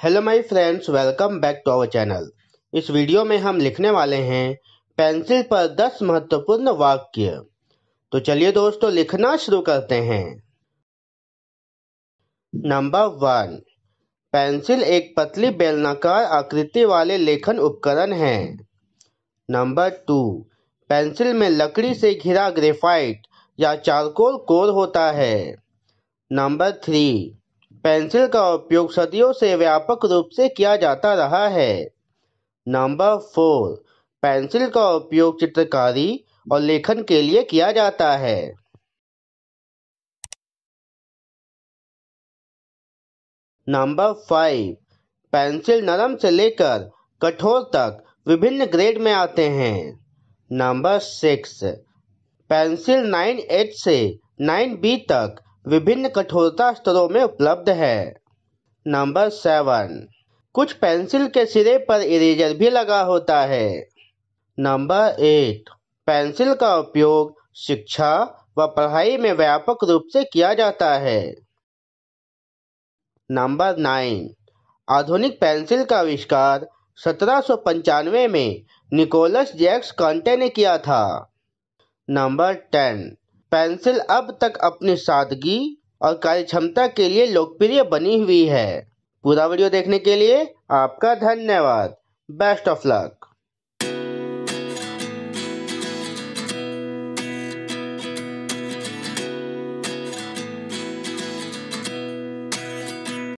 Hello my friends welcome back to our channel इस video में हम लिखने वाले हैं पेंसिल पर 10 महत्वपूर्ण वाक्य। तो चलिए दोस्तों, लिखना शुरू करते हैं। नंबर वन पेंसिल एक पतली बेलनाकार आकृति वाले लेखन उपकरण है। नंबर टू पेंसिल में लकड़ी से घिरा ग्रेफाइट या चारकोल कोर होता है। नंबर थ्री पेंसिल का उपयोग सदियों से व्यापक रूप से किया जाता रहा है। नंबर फोर पेंसिल का उपयोग चित्रकारी और लेखन के लिए किया जाता है। नंबर फाइव पेंसिल नरम से लेकर कठोर तक विभिन्न ग्रेड में आते हैं। Number six pencil nine H से नाइन बी तक विभिन्न कठोरता स्तरों में उपलब्ध है। नंबर सेवन कुछ पेंसिल के सिरे पर इरेजर भी लगा होता है। नंबर एट पेंसिल का उपयोग शिक्षा व पढ़ाई में व्यापक रूप से किया जाता है। नंबर नाइन आधुनिक पेंसिल का आविष्कार सत्रह सौ पंचानवे में निकोलस जैक्स कॉन्टे ने किया था। नंबर टेन पेंसिल अब तक अपनी सादगी और कार्यक्षमता के लिए लोकप्रिय बनी हुई है। पूरा वीडियो देखने के लिए आपका धन्यवाद। Best of luck